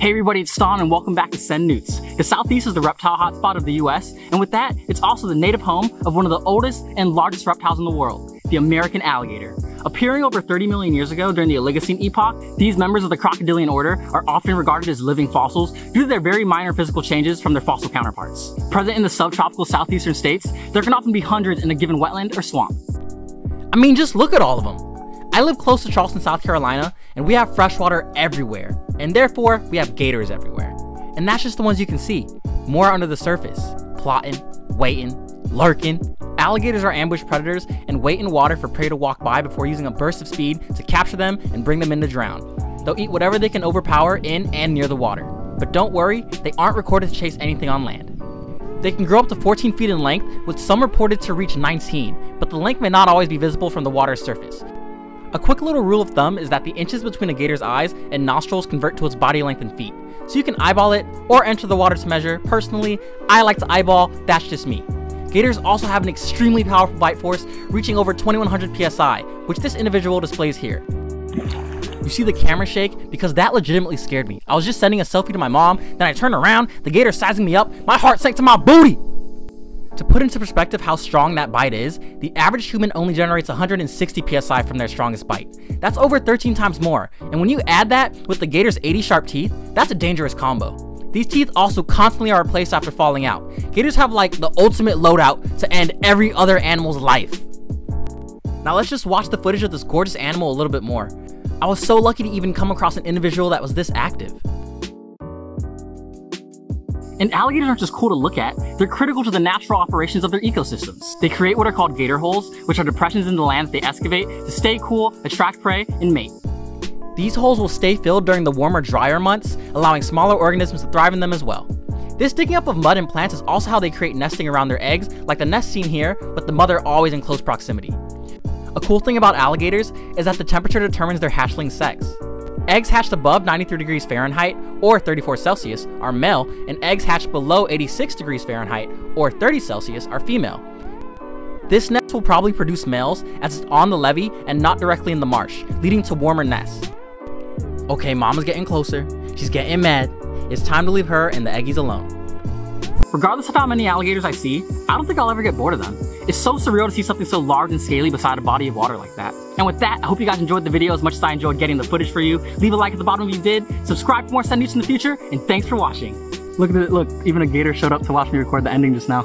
Hey everybody, it's Ston and welcome back to Send Newts. The Southeast is the reptile hotspot of the US, and with that, it's also the native home of one of the oldest and largest reptiles in the world, the American alligator. Appearing over 30 million years ago during the Oligocene epoch, these members of the crocodilian order are often regarded as living fossils due to their very minor physical changes from their fossil counterparts. Present in the subtropical southeastern states, there can often be hundreds in a given wetland or swamp. I mean, just look at all of them. I live close to Charleston, South Carolina, and we have freshwater everywhere, and therefore we have gators everywhere. And that's just the ones you can see. More under the surface, plotting, waiting, lurking. Alligators are ambush predators and wait in water for prey to walk by before using a burst of speed to capture them and bring them in to drown. They'll eat whatever they can overpower in and near the water. But don't worry, they aren't recorded to chase anything on land. They can grow up to 14 feet in length, with some reported to reach 19, but the length may not always be visible from the water's surface. A quick little rule of thumb is that the inches between a gator's eyes and nostrils convert to its body length in feet. So you can eyeball it or enter the water to measure. Personally, I like to eyeball, that's just me. Gators also have an extremely powerful bite force, reaching over 2100 psi, which this individual displays here. You see the camera shake? Because that legitimately scared me. I was just sending a selfie to my mom, then I turned around, the gator sizing me up, my heart sank to my booty! To put into perspective how strong that bite is, the average human only generates 160 psi from their strongest bite. That's over 13 times more, and when you add that with the gator's 80 sharp teeth, that's a dangerous combo. These teeth also constantly are replaced after falling out. Gators have like the ultimate loadout to end every other animal's life. Now let's just watch the footage of this gorgeous animal a little bit more. I was so lucky to even come across an individual that was this active. And alligators aren't just cool to look at, they're critical to the natural operations of their ecosystems. They create what are called gator holes, which are depressions in the land they excavate to stay cool, attract prey, and mate. These holes will stay filled during the warmer, drier months, allowing smaller organisms to thrive in them as well. This digging up of mud and plants is also how they create nesting around their eggs, like the nest seen here, with the mother always in close proximity. A cool thing about alligators is that the temperature determines their hatchling sex. Eggs hatched above 93 degrees Fahrenheit or 34 Celsius are male, and eggs hatched below 86 degrees Fahrenheit or 30 Celsius are female. This nest will probably produce males as it's on the levee and not directly in the marsh, leading to warmer nests. Okay, mama's getting closer. She's getting mad. It's time to leave her and the eggies alone. Regardless of how many alligators I see, I don't think I'll ever get bored of them. It's so surreal to see something so large and scaly beside a body of water like that. And with that, I hope you guys enjoyed the video as much as I enjoyed getting the footage for you. Leave a like at the bottom if you did, subscribe for more Send Newts in the future, and thanks for watching. Look at it, look, even a gator showed up to watch me record the ending just now.